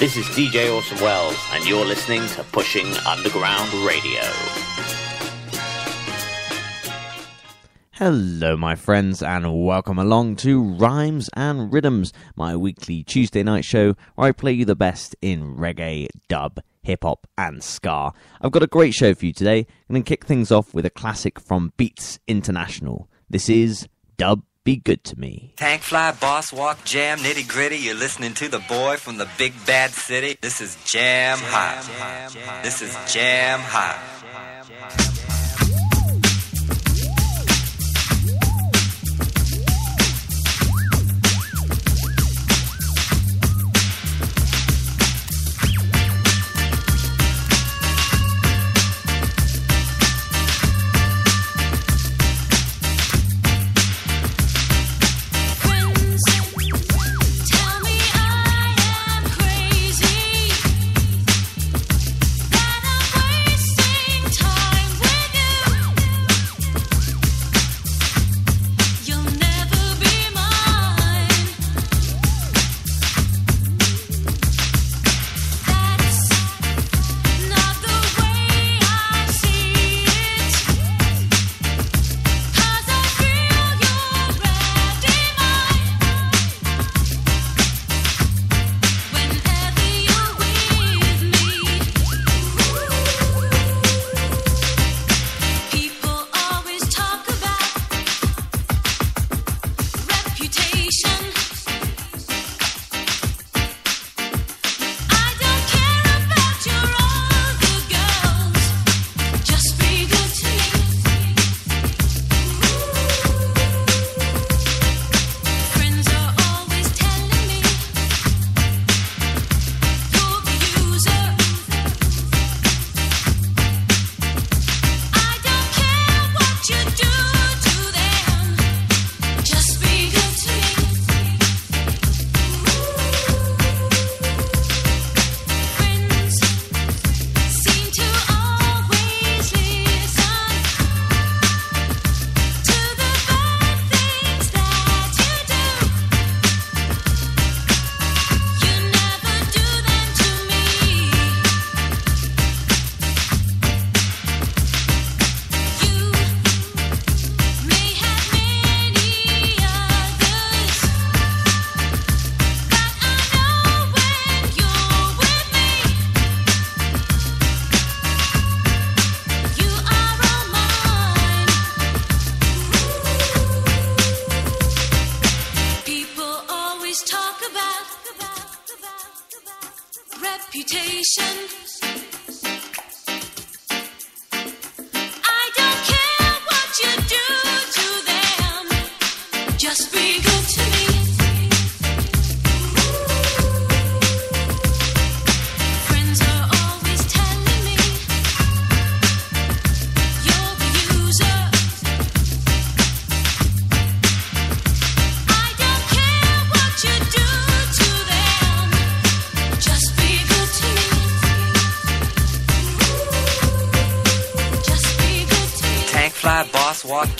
This is DJ Awesome Wells, and you're listening to Pushing Underground Radio. Hello, my friends, and welcome along to Rhymes and Riddims, my weekly Tuesday night show where I play you the best in reggae, dub, hip hop, and ska. I've got a great show for you today. I'm going to kick things off with a classic from Beats International. This is Dub Be Good to Me. Tank fly, boss walk, jam, nitty gritty. You're listening to the boy from the big bad city. This is Jam Hot. This is Jam Hot.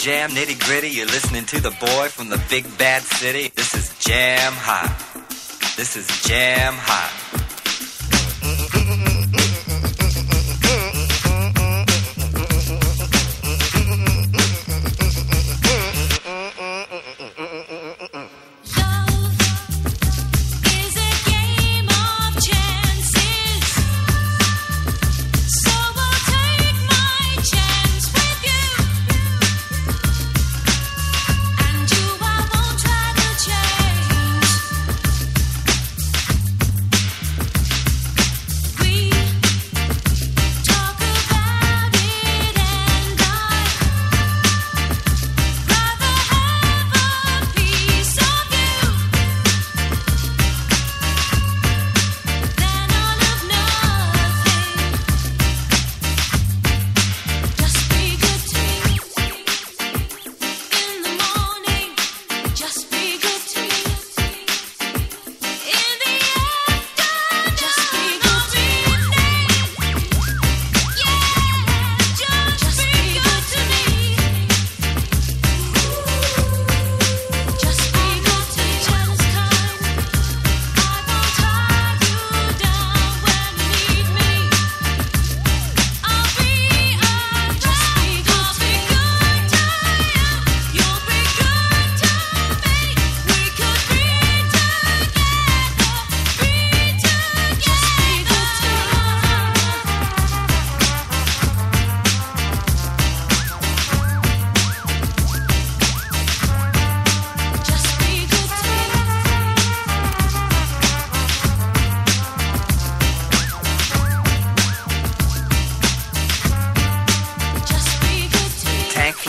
Jam, nitty gritty. You're listening to the boy from the big bad city. This is Jam Hot. This is Jam Hot.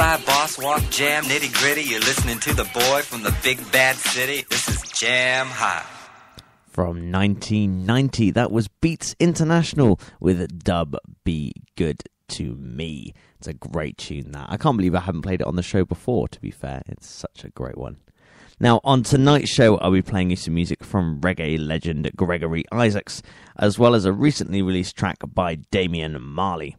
Walk Jam Nitty Gritty. You're listening to the boy from the big bad city. This is Jam High. From 1990, that was Beats International with Dub Be Good to Me. It's a great tune, that. I can't believe I haven't played it on the show before, to be fair. It's such a great one. Now, on tonight's show, I'll be playing you some music from reggae legend Gregory Isaacs, as well as a recently released track by Damian Marley.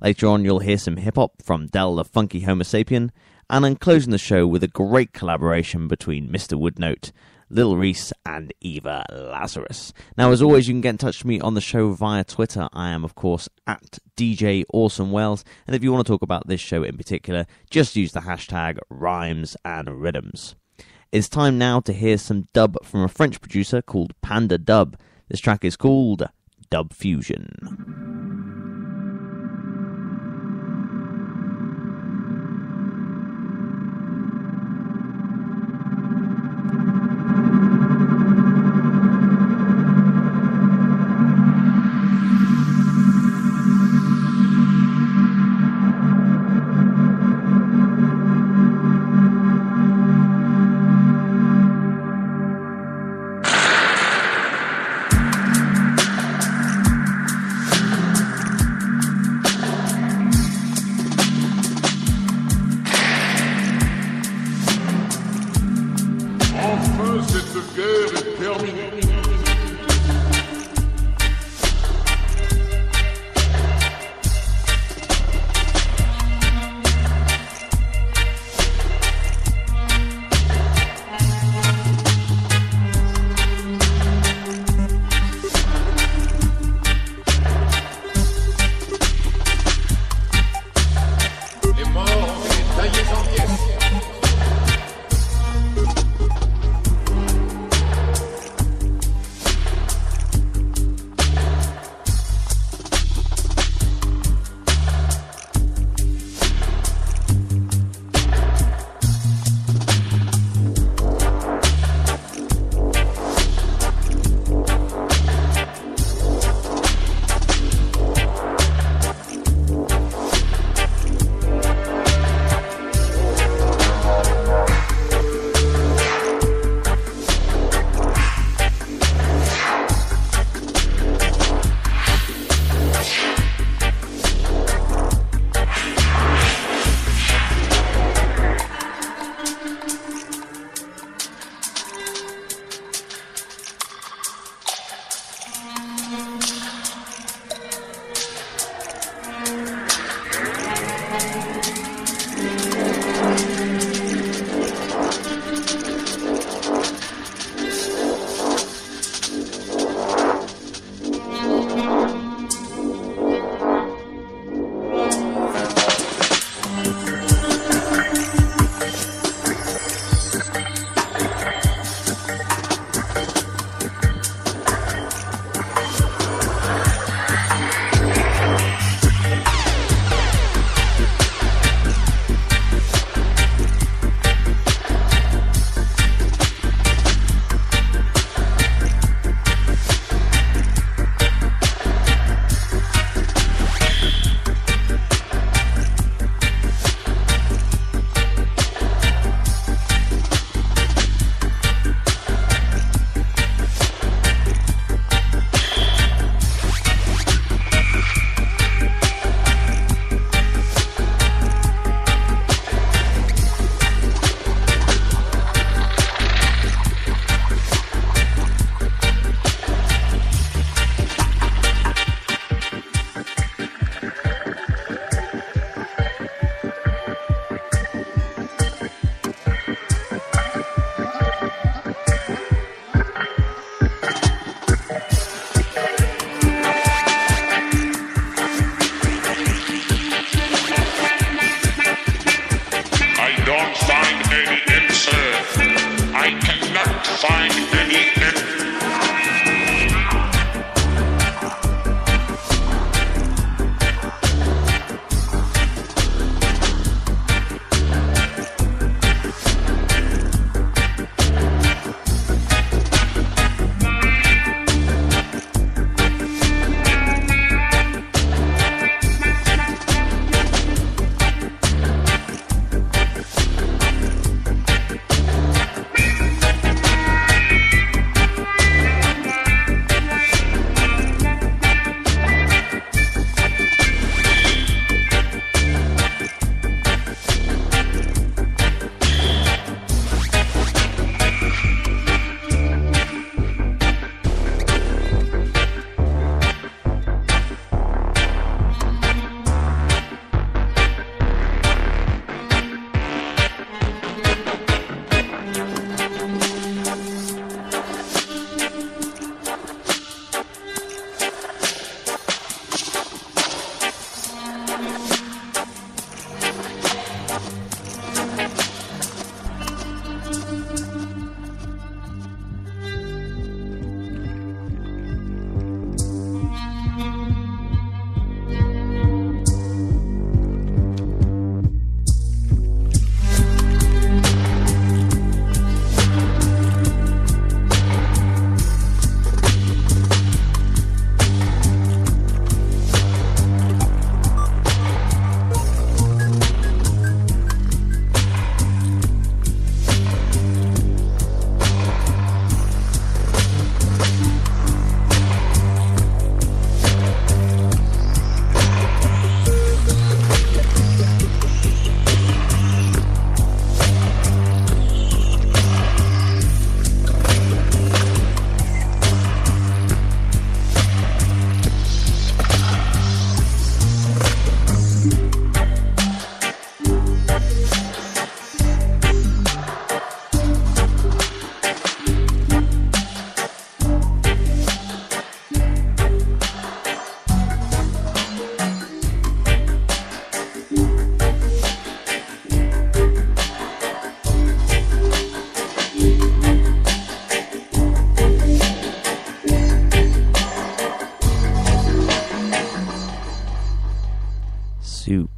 Later on, you'll hear some hip hop from Del the Funky Homosapien, and I'm closing the show with a great collaboration between Mr. Woodnote, Lil Reese, and Eva Lazarus. Now, as always, you can get in touch with me on the show via Twitter. I am, of course, at DJ Awesome Wells, and if you want to talk about this show in particular, just use the hashtag rhymes and riddims. It's time now to hear some dub from a French producer called Panda Dub. This track is called Dub Fusion.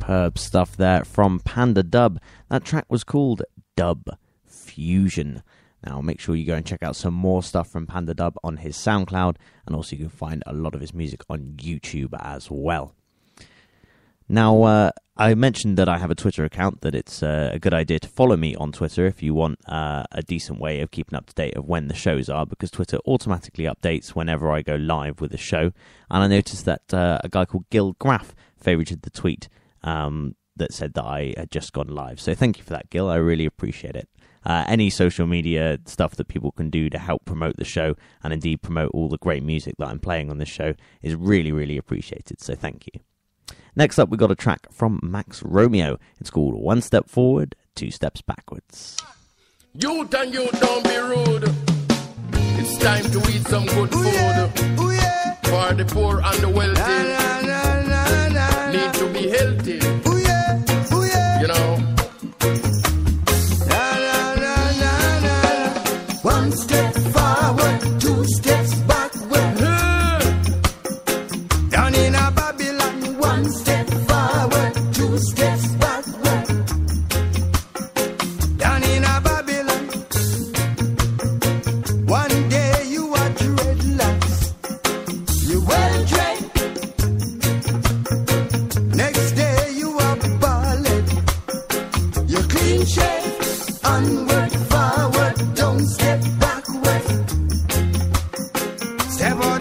Superb stuff there from Panda Dub. That track was called Dub Fusion. Now, make sure you go and check out some more stuff from Panda Dub on his SoundCloud, and also you can find a lot of his music on YouTube as well. Now, uh, I mentioned that I have a Twitter account, that it's uh, a good idea to follow me on Twitter if you want uh, a decent way of keeping up to date of when the shows are, because Twitter automatically updates whenever I go live with a show. And I noticed that uh, a guy called Gil Graff favorited the tweet um, that said that I had just gone live. So thank you for that, Gil. I really appreciate it. Uh, any social media stuff that people can do to help promote the show and indeed promote all the great music that I'm playing on this show is really, really appreciated. So thank you. Next up, we got a track from Max Romeo. It's called One Step Forward, Two Steps Backwards. Youth and youth, don't be rude. It's time to eat some good food. For the poor and the wealthy. Need to be healthy. Ooh yeah, ooh yeah. You know. Step out